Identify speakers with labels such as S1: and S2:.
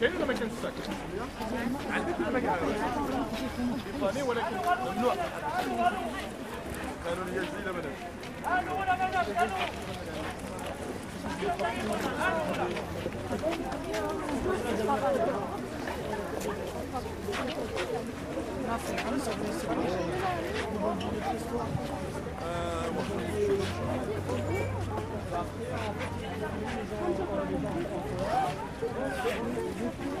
S1: كاين ولا ما كانش ساكن؟ ولا كاين؟ بريطاني ولكن ممنوع قالوا لي جزيره بنات
S2: Thank Thank you.